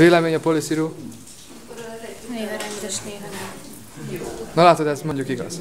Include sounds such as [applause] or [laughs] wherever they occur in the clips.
Vélemény a policyról? Néha rendes, néha nem. Na látod, ez mondjuk igaz.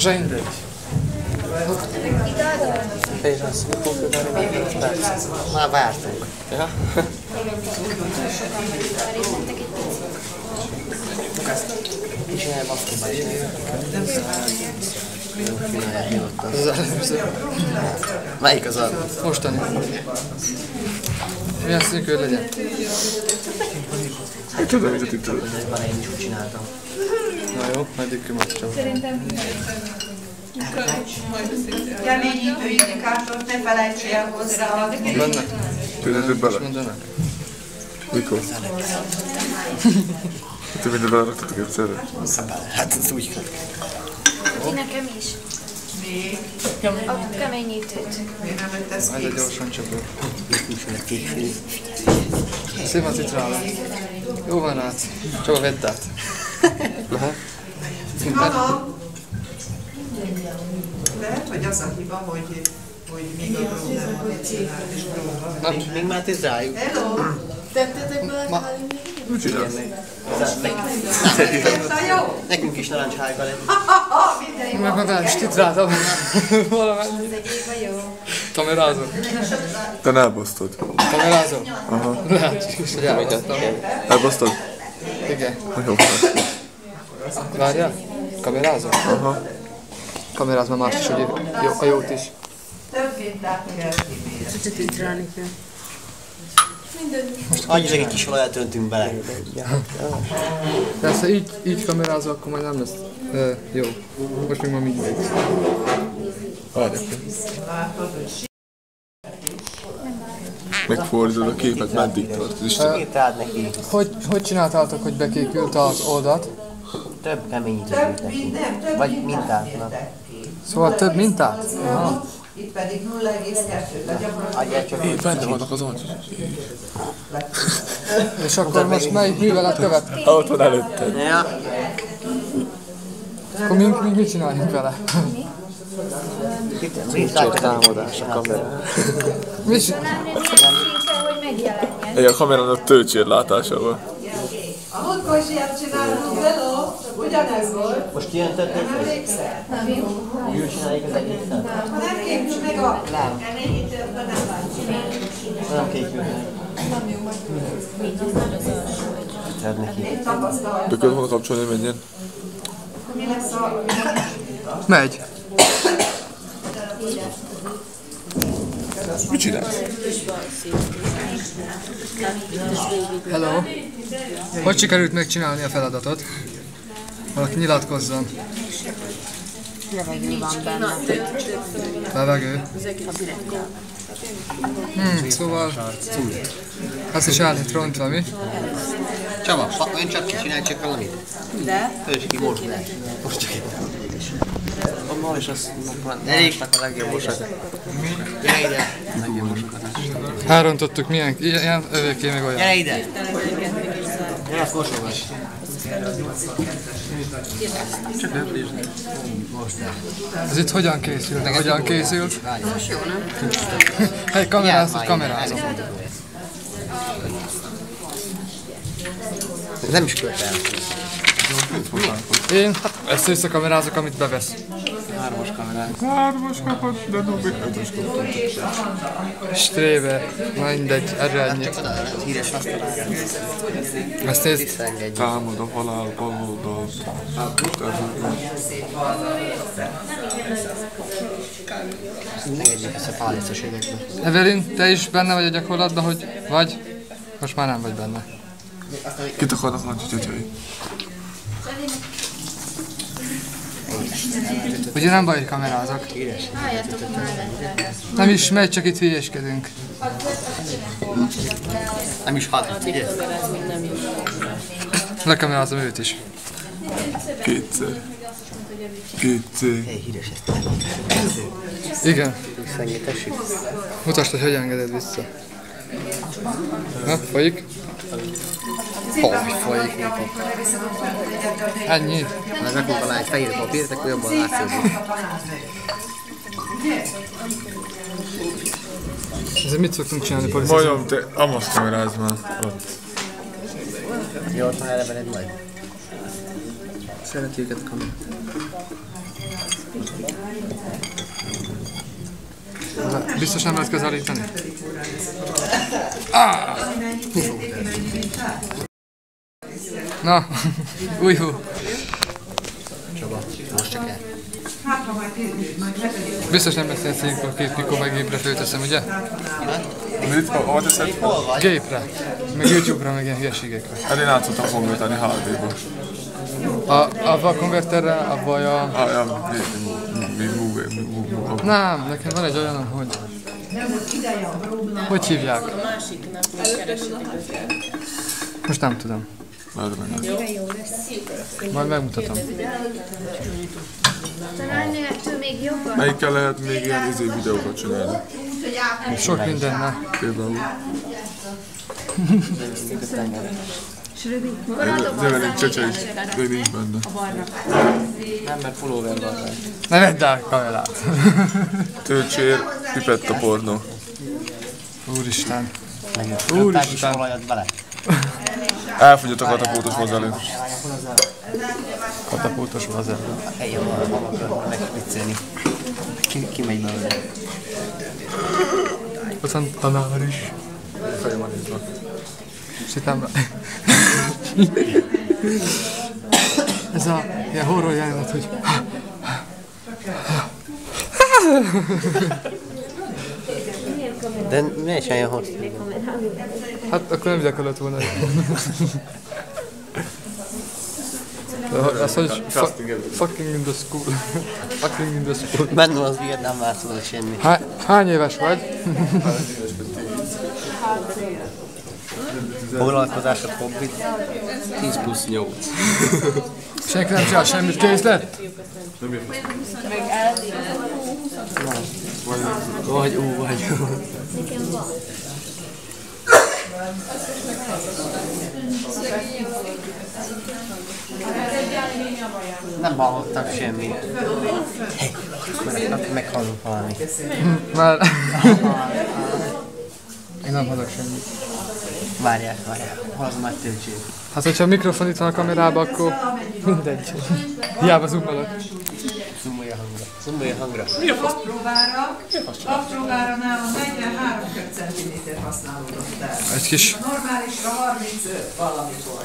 Женя. És azt fogjuk Már vártunk. Ja? És nem azt az előző. Melyik az az? Mostani. Mi azt mondjuk, hogy legyen? Hát tudom, hogy tudod. Ezt már én is úgy csináltam. Na jó, addig kimagytam. Szerintem Keményítő indikátort ne felejtsél el hozzá. Benne? Tűnhető bele? Mikor? Te mindent beleraktatok egyszerre? Hát ez úgy kell. Nekem is. Még? A keményítőt. Miért nem lett ez kész? gyorsan csapod. Szép az itt rá. Jó van át. Csak vedd át. Lehet? Aha. Lehet, hogy az a hiba, hogy, hogy még a drog nem a Na, még már ti rájuk. Hello! Tettetek bele a Nekünk is narancshájba lett. Meg a nem is titráltam valamennyit. Kamerázom. Te ne elbasztod. Kamerázom? Aha. Lehet, hogy elbasztod. Elbasztod? Igen. Nagyon Várjál. Kamerázol? Aha. Kamerázom más is, hogy jó, a jót is. Több. Most annyi egy kis olajat öntünk bele. Persze így, így kamerázol, akkor majd nem lesz uh, jó. Most még ma mindegy. Várjak. Megfordítod a képet, meddig tart? Hogy, hogy csináltátok, hogy bekékült az oldat? Több keményítőt. Nem, Vagy mintát. szóval több mintát? Itt pedig 0,2. Én fent vannak az olcsó. És akkor most melyik művelet követ? Ott van előtte. Ja. Akkor mi, mi, mit csináljunk vele? Csak támadás a kamera. Mi is? hogy megjelenjen. a kamerán a tőcsér látása van. A múltkor is ugyanez volt. Most kiöntötték, Nem emlékszel? úgy csináljuk az egészet? Ha nem képzs meg a nem. Nem kékülnek. Tedd neki. Én tapasztaltam. De körül volna kapcsolni, hogy menjen. Mi lesz a... Megy. Mit csinálsz? Hello. Hogy sikerült megcsinálni a feladatot? Valaki nyilatkozzon. Levegő van benne. Levegő. Hmm, szóval... Ez is el lett rontva, mi? Csaba, ön csak kicsinálj csak valamit. De? Töltsd ki most. Most csak itt. A mal is az másnak a legjobb mosak. Gyere ide! Legjobb mosogatás. Elrontottuk milyen, ilyen, övéké meg olyan. Gyere ide! Gyere, azt nem. Most. Ez itt hogyan készült? Hogyan készült? Hey, kamerázod, kamerázom. Ez nem is költ el. Én hát ezt összekamerázok, amit bevesz. Hármas kamerán. Hármas kapott, de Nobi ötös kapott. Strébe, na mindegy, erre ennyi. Csak oda, híres azt találja. Ezt nézd. Támad a halál baloldal. Engedjük ezt a pálicos üvegbe. Evelyn, te is benne vagy a gyakorlatban, hogy vagy? Most már nem vagy benne. Kit akarnak nagy gyögyei? Ugye nem baj, hogy kamerázok. Nem is megy, csak itt hülyéskedünk. Nem is hat, ugye? Lekamerázom őt is. Kétszer. Kétszer. Igen. Mutasd, hogy hogy engeded vissza. Na, folyik? Hogy folyik? Ennyi. Ha rakunk alá egy fehér papírt, akkor jobban látszódik. Ezért mit szoktunk csinálni, polisz? Majom, te Amos kameráz már. Ott. Jó, ott már elevened majd. Szereti őket a kamerát. Biztos nem lehet közelíteni? Ah! Na, [laughs] újhú. Csaba, most csak el. Hát. Biztos nem beszélsz ilyenkor két mikor meg gépre fölteszem, ugye? Mit? Hova teszed? Gépre. Meg Youtube-ra, meg ilyen hülyeségekre. Hát én át szoktam konvertálni HD-ba. A, a konverterre, a... Ah, ja, mi, mi, mi, move, mi, move, move. Nem, nekem van egy olyan, hogy... Hogy hívják? Most nem tudom. Várj meg. Majd megmutatom. Talán ettől még jobban. Melyikkel lehet még ilyen izé videókat csinálni? Sok mindenne. Például. Maradok Nevelünk csecse is, de nincs benne. Nem, mert pulóver van rá. Ne vedd el a kamerát. Töltsér, pipetta pornó. Úristen. Úristen. Olajat bele. Elfogyott a katapultos mozelő. Katapultos vazel. Helyi a alapra megspiccelni. Ki, ki megy belőle? Van tanár is. Fejem van nézve. Itt nem... Ez a ilyen horror jelenet, hogy... De miért sem jön hosszú? Hát akkor nem kellett volna. Az, hogy fucking in the school. fucking in the school. Benne az ilyet nem látszol semmi. Há, hány éves vagy? A hobbit. 10 plusz 8. Senki nem csinál semmit, kész lett? Vagy ú, vagy ú. Nem hallottam semmit. Meg, meghallunk valami. Már... [laughs] Én nem hallok semmit. Várják, várják. Hallom már töltség. Hát, hogyha a mikrofon itt van a kamerában, akkor mindegy. Hiába zoomolok. Zoomolja hangra. Zoomolja hangra. Lapróvára, lapróvára nálam 43 köbcentiméter használódott el. Egy kis, Normálisra 35 valamikor.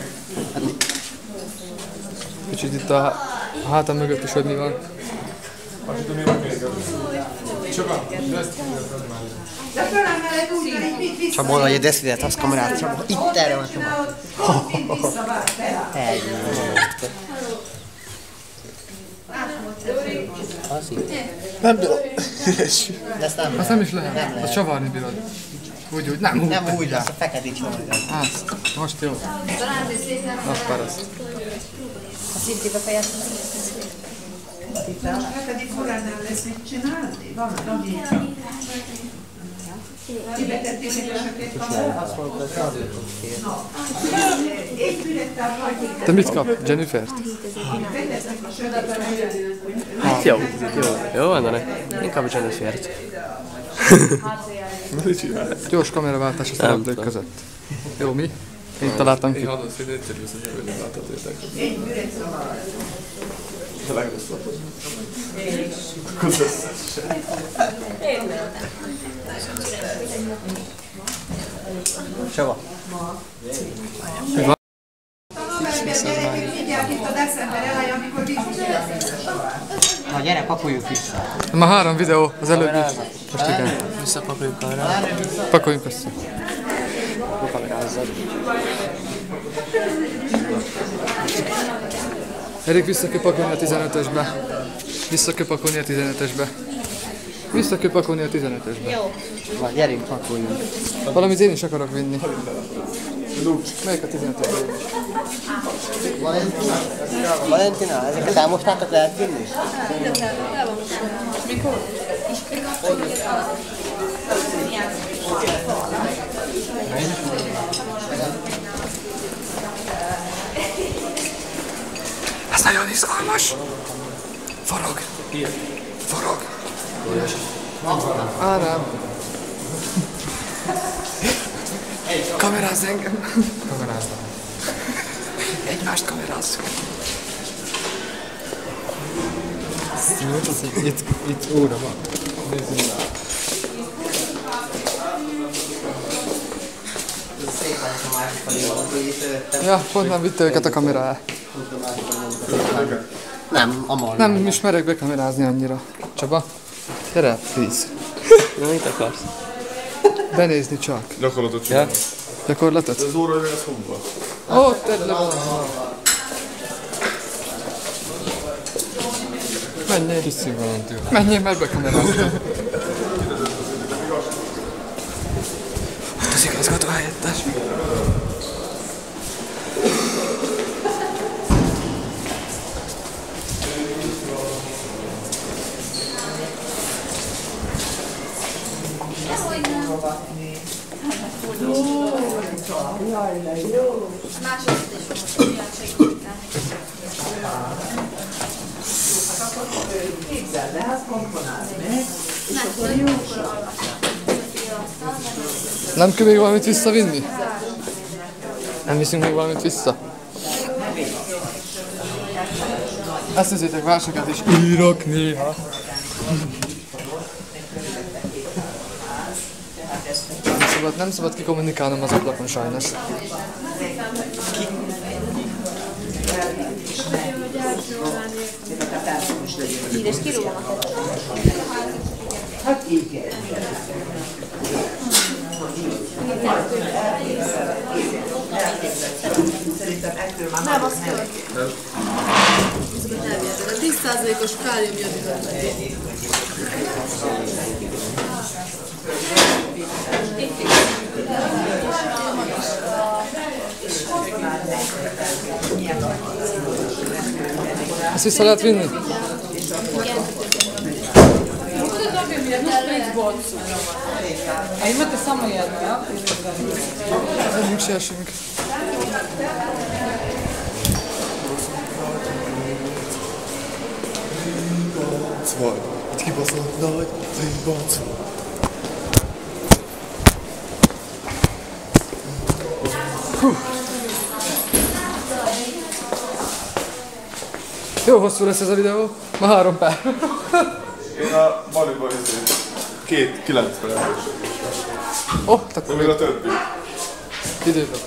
kicsit itt a a hátam mögött is, hogy mi van. De fölemeled úgy, hogy Csaba, hogy a deszvidet, az kamerát, Csaba. Itt erre van így. Nem tudom. De ezt nem Azt nem is lehet. Azt csavarni bírod. Úgy, úgy, nem úgy. Nem úgy lesz, a fekete csavar. Azt, most jó. Akkor azt. Itt a hetedik órán nem lesz mit csinálni? Van, ami csak. Kibetettétek esetleg kamerát? Na, egy fülettel hagyjuk. Te mit kap? Jennifert? Hát jó, jó, jó van, de inkább Jennifer-t. [laughs] Gyors kameraváltás a szereplők között. Jó, mi? Én találtam ki. Én hallom, hogy egyszerű összecsapni, láthatójátok. egy üret szavar. A legrosszabb. Csaba. Na gyere, pakoljuk vissza. Már három videó, az előbbi. Most igen. Visszapakoljuk arra. Pakoljunk össze. Kamerázzad. Erik vissza kell pakolni a 15-ösbe. Vissza kell pakolni a 15-ösbe. Vissza kell pakolni a 15-ösbe. Jó. Na, gyerünk, pakoljunk. Valamit én is akarok vinni. Melyik a 15-ösbe? Valentina? Valentina, ezeket elmostátok, lehet vinni? Ez nagyon izgalmas. Forog. Forog. Á, nem. Kamerázz engem. Kamerázz. Egymást kamerázzuk. Itt, itt óra van. Nézzünk rá. Ja, pont nem vitte őket a kamerá. Nem, amar. Nem is merek bekamerázni annyira. Csaba, gyere, please. Na, mit akarsz? Benézni csak. Gyakorlatot csinálni. Gyakorlatot? Az óra lesz hova? Ó, tedd le. Menjél. Kicsi tőle. Menjél, mert bekameráztam. Az igazgató helyettes. Is olyan segíteni. Képzeld, de hát komponálsz meg. Nem tudom, akkor olvasom. Nem kell még valamit visszavinni? Nem viszünk még valamit vissza? Ezt nézzétek, versokat is írok néha. Szabad, nem szabad kikommunikálnom az ablakon sajnos. Híres kirúgom Hát igen. Szerintem ettől már nem. A 10%-os kálium javított Ez vissza lehet vinni? A imate samo jedno, ja? Zadnjih šešink. Zwei. Ich gebe was noch, nein, den Bart. Tribac. Jó hosszú lesz ez a videó. Ma három pár. Én a Maliba két, kilenc perc. Oh, De akkor még a többi. időt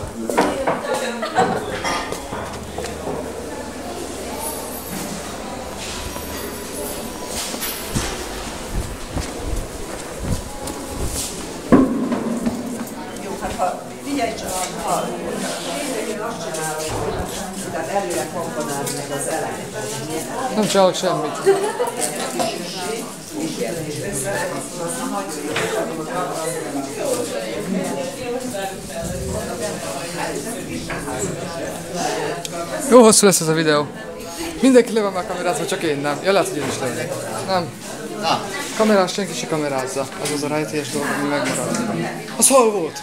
Jó, hát ha figyelj csak, ha én azt csinálom, tehát előre komponálni meg az elemet. Nem csinálok semmit. Jó hosszú lesz ez a videó. Mindenki le van már kamerázva, csak én nem. Ja, lehet, hogy én is levegyek. Nem. Kamerás senki se kamerázza. Ez az a rejtélyes dolog, ami megmarad. Az hol volt?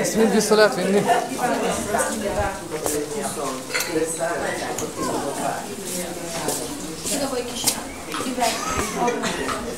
اسمين دي صلاة فيني Thank.